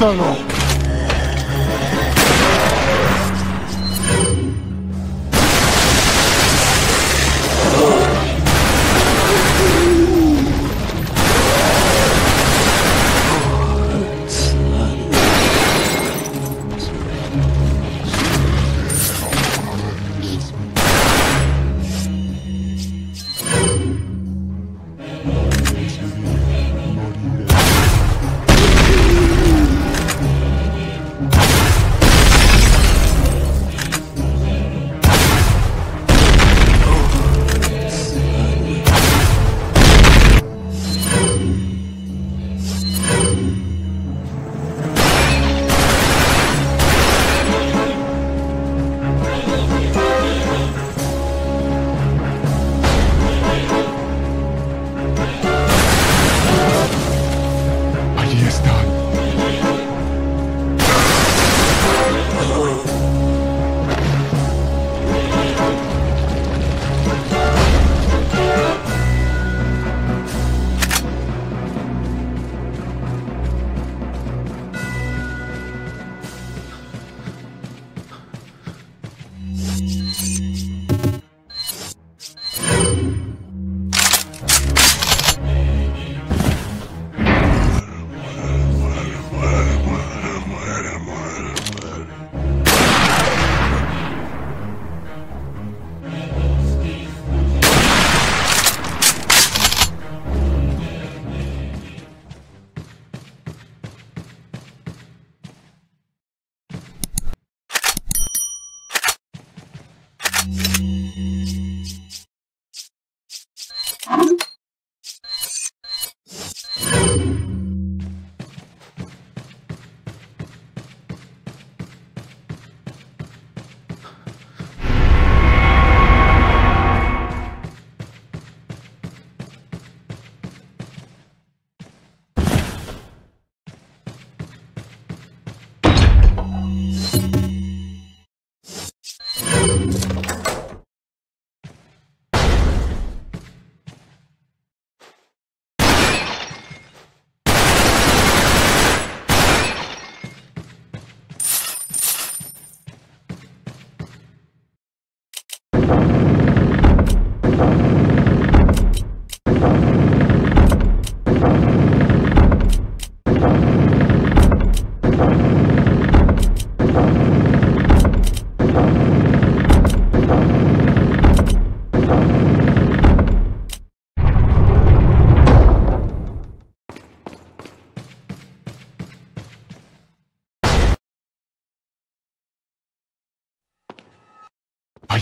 ¡Mátalo! Están.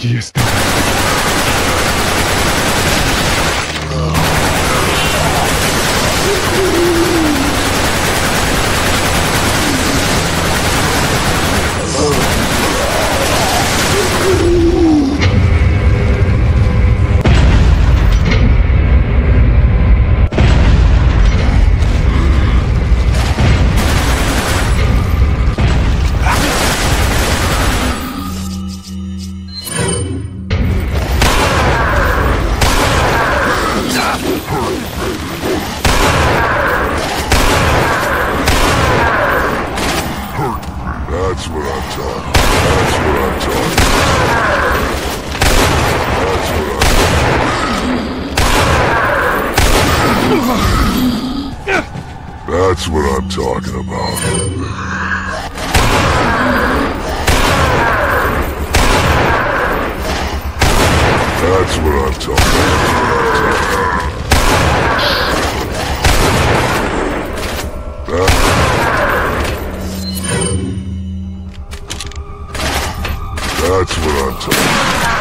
Allí talking about. That's what I'm talking. About. That's what I'm talking.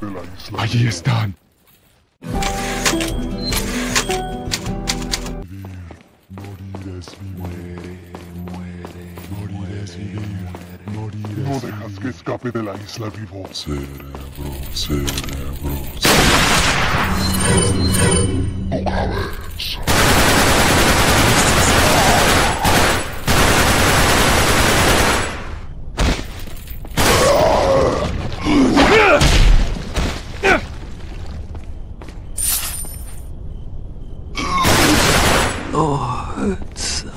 de la isla. Allí están. Morirás vivir. Morirás vivir. Morirás No dejas que escape de la isla vivo. Cerebro, cerebro. cerebro. 哦惨。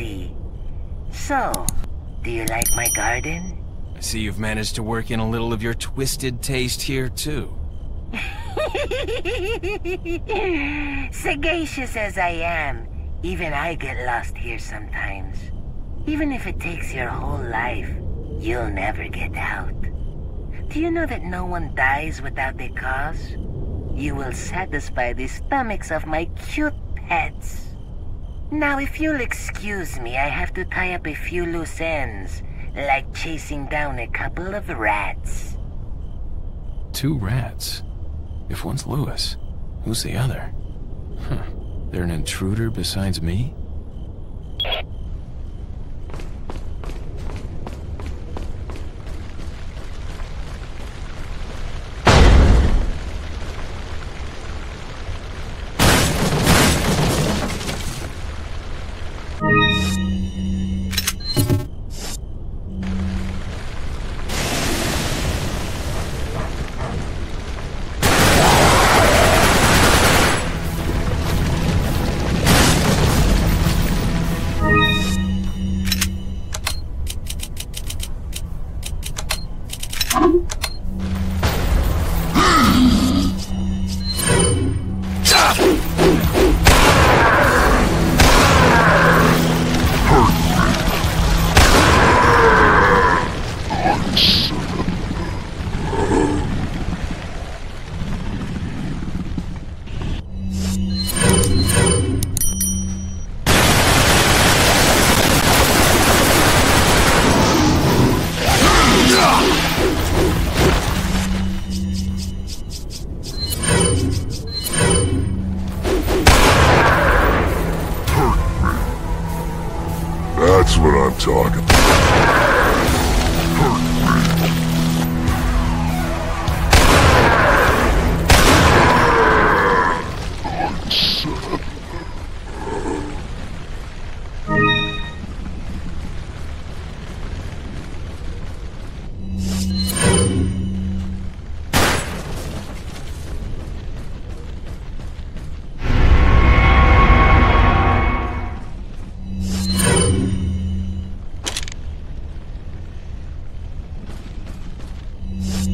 See. So, do you like my garden? I see you've managed to work in a little of your twisted taste here, too. Sagacious as I am, even I get lost here sometimes. Even if it takes your whole life, you'll never get out. Do you know that no one dies without a cause? You will satisfy the stomachs of my cute pets. Now, if you'll excuse me, I have to tie up a few loose ends, like chasing down a couple of rats. Two rats? If one's Luis, who's the other? Huh. They're an intruder besides me? That's what I'm talking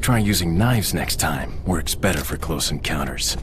Try using knives next time. Works better for close encounters.